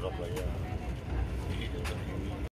berapa ya?